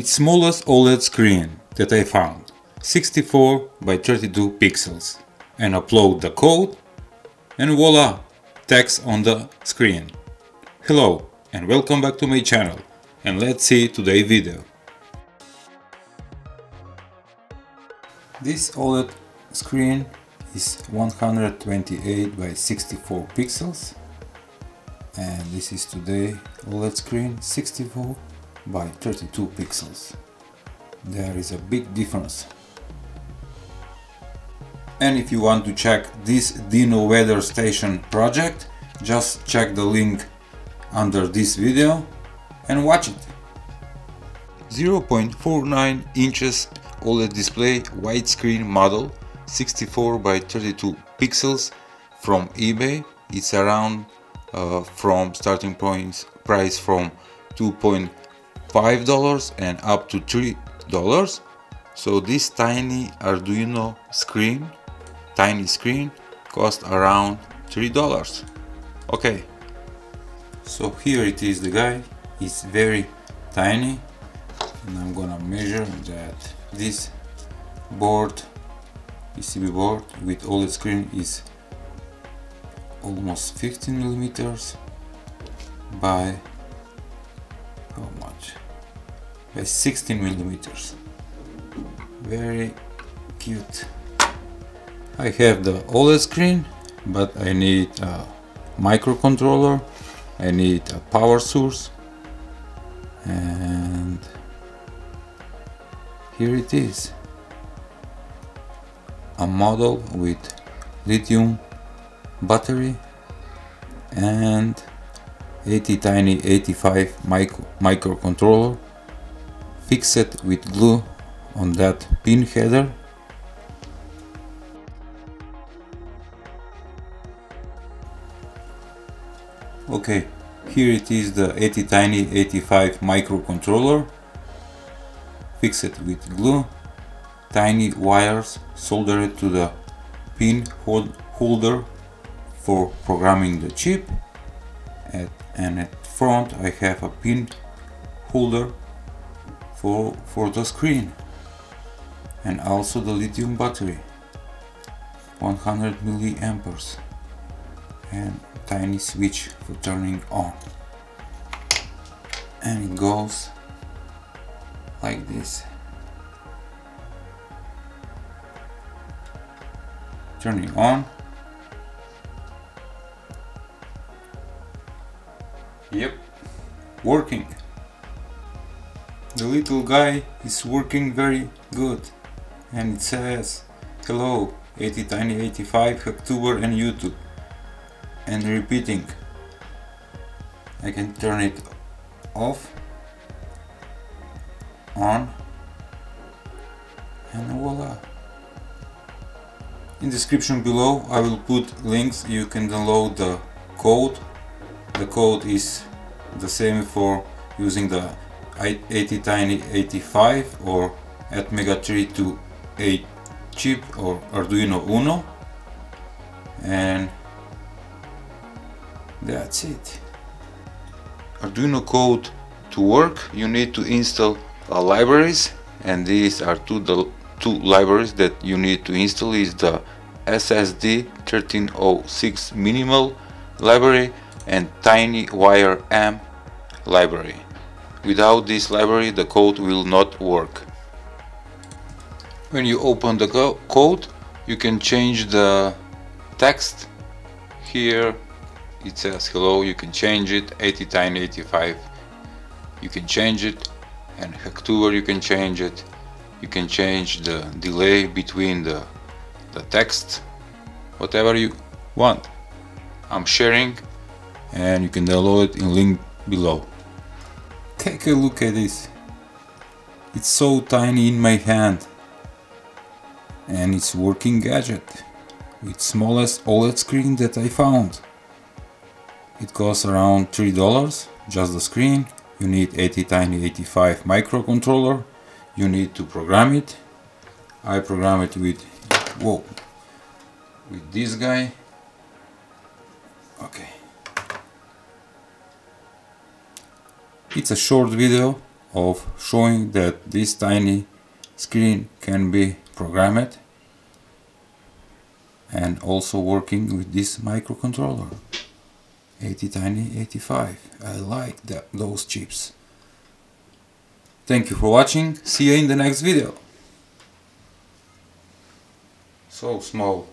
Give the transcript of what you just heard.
It's smallest OLED screen that I found, 64 by 32 pixels, and upload the code and voila, text on the screen. Hello and welcome back to my channel and let's see today's video. This OLED screen is 128 by 64 pixels and this is today OLED screen 64 by 32 pixels. There is a big difference. And if you want to check this Dino Weather Station project, just check the link under this video and watch it. 0.49 inches OLED display widescreen model 64 by 32 pixels from eBay. It's around uh, from starting points price from 2.99 $5 and up to $3. So this tiny Arduino screen, tiny screen, cost around $3. Okay, so here it is the guy, it's very tiny and I'm gonna measure that this board, PCB board with all the screen is almost 15 millimeters by by 16 millimeters. Very cute. I have the OLED screen but I need a microcontroller. I need a power source. And here it is. A model with lithium battery and ATtiny85 micro microcontroller fixed with glue on that pin header. Okay here it is the ATtiny85 microcontroller. Fix it with glue. Tiny wires soldered to the pin hold holder for programming the chip. At, and at front I have a pin holder for, for the screen. And also the lithium battery 100 milliamperes and tiny switch for turning on. And it goes like this. Turning on. Yep. Working the little guy is working very good. And it says hello ATtiny85 Hacktuber and YouTube. And repeating. I can turn it off on and voila. In description below I will put links. You can download the code. The code is the same for using the ATtiny85 or Atmega328 chip or Arduino Uno and that's it Arduino code to work you need to install uh, libraries and these are two the two libraries that you need to install is the SSD 1306 minimal library and TinyWireM library. Without this library the code will not work. When you open the co code you can change the text. Here it says hello you can change it. ATtiny85 you can change it. And Hacktuber you can change it. You can change the delay between the, the text. Whatever you want. I'm sharing and you can download it in link below take a look at this. It's so tiny in my hand. And it's working gadget with smallest OLED screen that I found. It costs around $3 just the screen. You need ATtiny85 microcontroller. You need to program it. I program it with whoa with this guy. Okay it's a short video of showing that this tiny screen can be programmed and also working with this microcontroller. ATtiny85 I like that, those chips. Thank you for watching. See you in the next video. So small